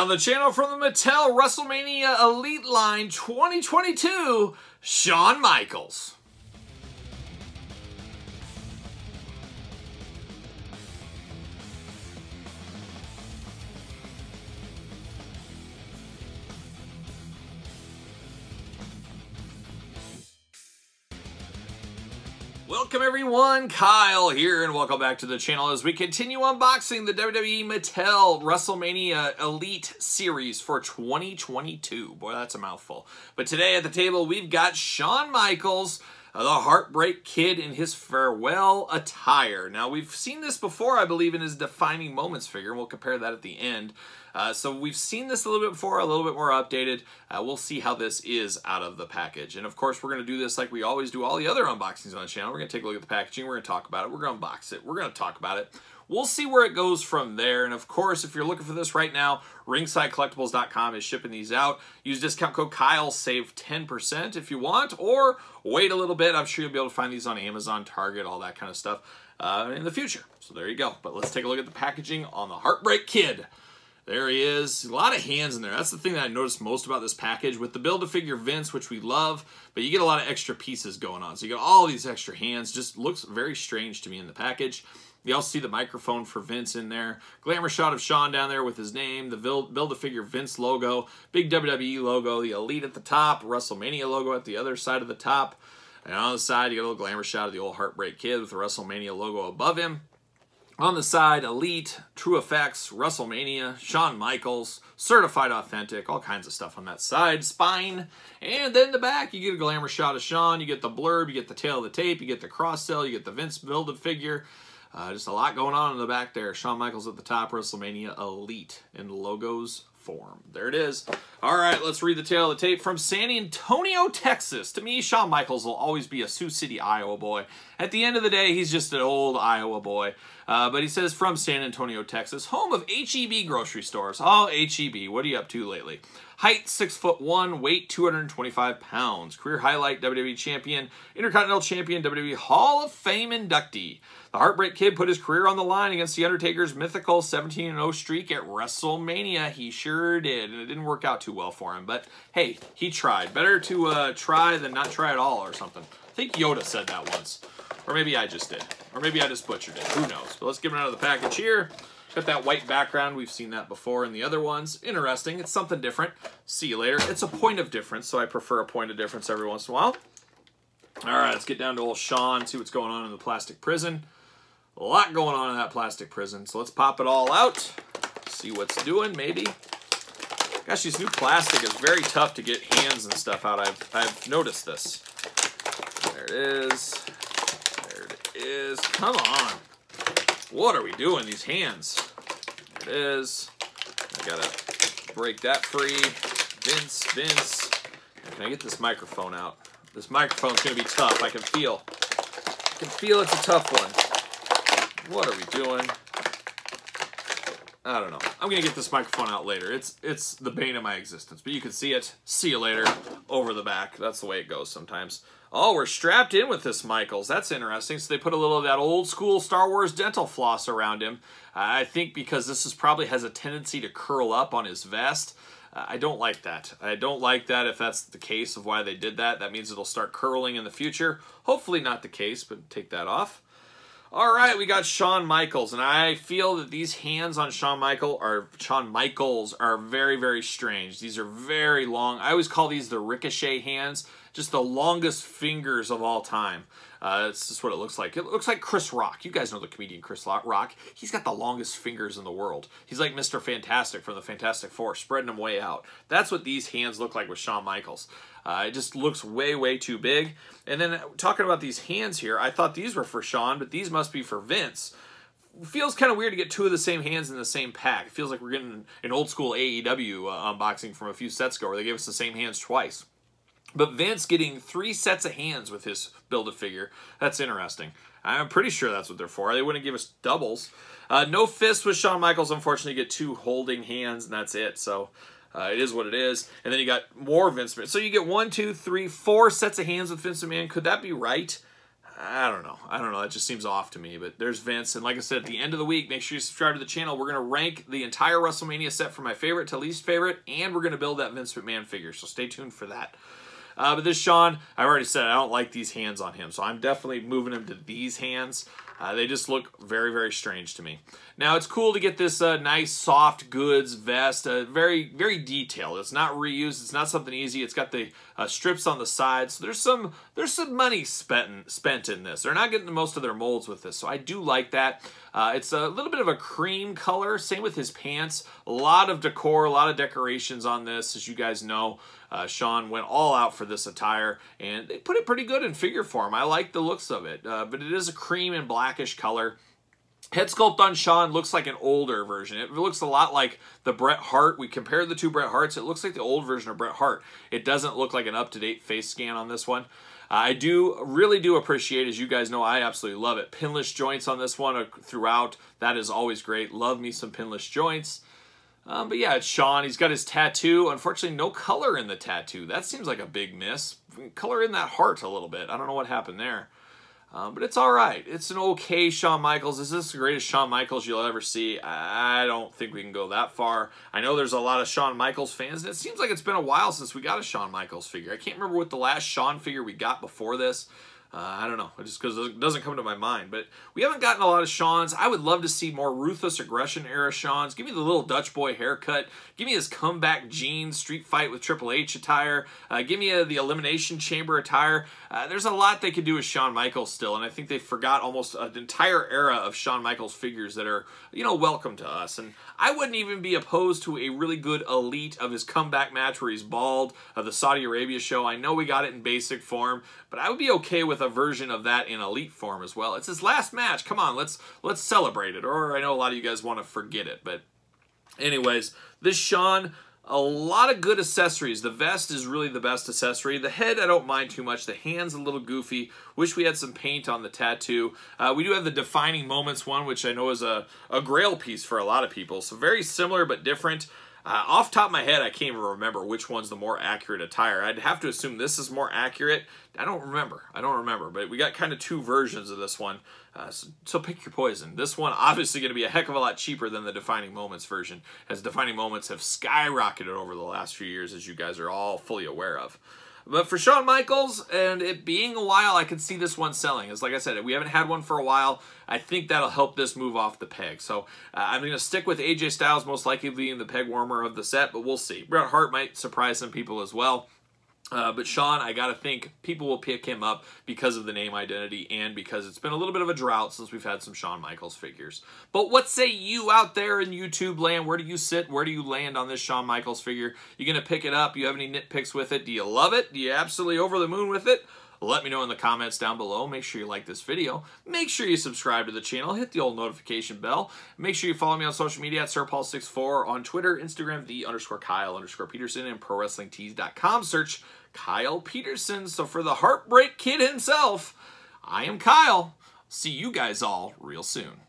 on the channel from the Mattel WrestleMania Elite Line 2022, Shawn Michaels. Welcome everyone, Kyle here, and welcome back to the channel as we continue unboxing the WWE Mattel WrestleMania Elite Series for 2022. Boy, that's a mouthful. But today at the table, we've got Shawn Michaels, the Heartbreak Kid in his farewell attire. Now, we've seen this before, I believe, in his Defining Moments figure, and we'll compare that at the end. Uh, so we've seen this a little bit before, a little bit more updated. Uh, we'll see how this is out of the package. And of course, we're going to do this like we always do all the other unboxings on the channel. We're going to take a look at the packaging. We're going to talk about it. We're going to unbox it. We're going to talk about it. We'll see where it goes from there. And of course, if you're looking for this right now, ringsidecollectibles.com is shipping these out. Use discount code Kyle, save 10% if you want, or wait a little bit. I'm sure you'll be able to find these on Amazon, Target, all that kind of stuff uh, in the future. So there you go. But let's take a look at the packaging on the Heartbreak Kid. There he is. A lot of hands in there. That's the thing that I noticed most about this package. With the Build-A-Figure Vince, which we love, but you get a lot of extra pieces going on. So you got all these extra hands. Just looks very strange to me in the package. You also see the microphone for Vince in there. Glamour shot of Shawn down there with his name. The Build-A-Figure Vince logo. Big WWE logo. The Elite at the top. WrestleMania logo at the other side of the top. And on the side, you get a little glamour shot of the old Heartbreak Kid with the WrestleMania logo above him. On the side, Elite, True Effects, WrestleMania, Shawn Michaels, Certified Authentic, all kinds of stuff on that side, spine. And then the back, you get a glamour shot of Shawn, you get the blurb, you get the tale of the tape, you get the cross-sell, you get the Vince Build-A-Figure. Uh, just a lot going on in the back there. Shawn Michaels at the top, WrestleMania Elite and logos form. There it is. All right, let's read the tale of the tape from San Antonio, Texas. To me, Shawn Michaels will always be a Sioux City, Iowa boy. At the end of the day, he's just an old Iowa boy. Uh, but he says from San Antonio, Texas, home of HEB grocery stores. Oh, HEB, what are you up to lately? Height, 6 foot 1, weight, 225 pounds. Career highlight, WWE Champion, Intercontinental Champion, WWE Hall of Fame inductee. The Heartbreak Kid put his career on the line against The Undertaker's mythical 17-0 streak at WrestleMania. He sure did, and it didn't work out too well for him. But, hey, he tried. Better to uh, try than not try at all or something. I think Yoda said that once. Or maybe I just did. Or maybe I just butchered it. Who knows? But let's get it out of the package here. Got that white background. We've seen that before in the other ones. Interesting. It's something different. See you later. It's a point of difference, so I prefer a point of difference every once in a while. All right, let's get down to old Shawn, see what's going on in the plastic prison. A lot going on in that plastic prison, so let's pop it all out. See what's doing, maybe. Gosh, these new plastic is very tough to get hands and stuff out. I've, I've noticed this. There it is. There it is. Come on. What are we doing, these hands? There it is. I gotta break that free. Vince, Vince. Can I get this microphone out? This microphone's gonna be tough, I can feel. I can feel it's a tough one. What are we doing? I don't know. I'm gonna get this microphone out later. It's it's the bane of my existence, but you can see it. See you later. Over the back. That's the way it goes sometimes. Oh, we're strapped in with this Michaels. That's interesting. So they put a little of that old school Star Wars dental floss around him. I think because this is probably has a tendency to curl up on his vest. I don't like that. I don't like that if that's the case of why they did that. That means it'll start curling in the future. Hopefully not the case, but take that off. All right, we got Shawn Michaels, and I feel that these hands on Shawn Michael are Shawn Michaels are very, very strange. These are very long. I always call these the ricochet hands just the longest fingers of all time. Uh, that's just what it looks like. It looks like Chris Rock. You guys know the comedian Chris Rock. He's got the longest fingers in the world. He's like Mr. Fantastic from the Fantastic Four, spreading them way out. That's what these hands look like with Shawn Michaels. Uh, it just looks way, way too big. And then talking about these hands here, I thought these were for Shawn, but these must be for Vince feels kind of weird to get two of the same hands in the same pack. It feels like we're getting an old school AEW uh, unboxing from a few sets ago where they gave us the same hands twice. But Vince getting three sets of hands with his Build-A-Figure, that's interesting. I'm pretty sure that's what they're for. They wouldn't give us doubles. Uh, no fist with Shawn Michaels. Unfortunately, you get two holding hands, and that's it. So uh, it is what it is. And then you got more Vince McMahon. So you get one, two, three, four sets of hands with Vince McMahon. Could that be right? I don't know. I don't know. That just seems off to me. But there's Vince. And like I said, at the end of the week, make sure you subscribe to the channel. We're going to rank the entire WrestleMania set from my favorite to least favorite. And we're going to build that Vince McMahon figure. So stay tuned for that. Uh, but this Shawn, I've already said I don't like these hands on him. So I'm definitely moving him to these hands. Uh, they just look very, very strange to me. Now, it's cool to get this uh, nice, soft goods vest. Uh, very, very detailed. It's not reused. It's not something easy. It's got the uh, strips on the sides. So there's some there's some money spent, spent in this. They're not getting most of their molds with this, so I do like that. Uh, it's a little bit of a cream color. Same with his pants. A lot of decor, a lot of decorations on this, as you guys know. Uh, Shawn went all out for this attire, and they put it pretty good in figure form. I like the looks of it, uh, but it is a cream and blackish color. Head sculpt on Shawn looks like an older version. It looks a lot like the Bret Hart. We compared the two Bret Harts. It looks like the old version of Bret Hart. It doesn't look like an up-to-date face scan on this one. I do really do appreciate, as you guys know, I absolutely love it. Pinless joints on this one throughout. That is always great. Love me some pinless joints. Um, but yeah, it's Shawn. He's got his tattoo. Unfortunately, no color in the tattoo. That seems like a big miss. Color in that heart a little bit. I don't know what happened there. Um, but it's all right. It's an okay Shawn Michaels. Is this the greatest Shawn Michaels you'll ever see? I don't think we can go that far. I know there's a lot of Shawn Michaels fans, and it seems like it's been a while since we got a Shawn Michaels figure. I can't remember what the last Shawn figure we got before this. Uh, I don't know, just because it doesn't come to my mind. But we haven't gotten a lot of Shawn's. I would love to see more Ruthless Aggression era Shawn's. Give me the little Dutch boy haircut. Give me his comeback jeans, street fight with Triple H attire. Uh, give me a, the Elimination Chamber attire. Uh, there's a lot they could do with Shawn Michaels still, and I think they forgot almost an entire era of Shawn Michaels figures that are, you know, welcome to us. And I wouldn't even be opposed to a really good elite of his comeback match where he's bald, of the Saudi Arabia show. I know we got it in basic form, but I would be okay with a version of that in elite form as well. It's his last match. Come on, let's let's celebrate it. Or I know a lot of you guys want to forget it, but anyways, this Shawn a lot of good accessories. The vest is really the best accessory. The head, I don't mind too much. The hand's a little goofy. Wish we had some paint on the tattoo. Uh, we do have the Defining Moments one, which I know is a, a grail piece for a lot of people. So very similar but different. Uh, off top of my head, I can't even remember which one's the more accurate attire. I'd have to assume this is more accurate. I don't remember. I don't remember. But we got kind of two versions of this one. Uh, so, so, pick your poison. This one obviously going to be a heck of a lot cheaper than the Defining Moments version, as Defining Moments have skyrocketed over the last few years, as you guys are all fully aware of. But for Shawn Michaels, and it being a while, I can see this one selling. As like I said, we haven't had one for a while. I think that'll help this move off the peg. So uh, I'm going to stick with AJ Styles, most likely being the peg warmer of the set, but we'll see. Bret Hart might surprise some people as well. Uh, but Shawn, I got to think people will pick him up because of the name identity and because it's been a little bit of a drought since we've had some Shawn Michaels figures. But what say you out there in YouTube land? Where do you sit? Where do you land on this Shawn Michaels figure? You going to pick it up? You have any nitpicks with it? Do you love it? Do you absolutely over the moon with it? Let me know in the comments down below. Make sure you like this video. Make sure you subscribe to the channel. Hit the old notification bell. Make sure you follow me on social media at SirPaul64 on Twitter, Instagram, the underscore Kyle underscore Peterson, and ProWrestlingTees.com. Search Kyle Peterson. So for the Heartbreak Kid himself, I am Kyle. See you guys all real soon.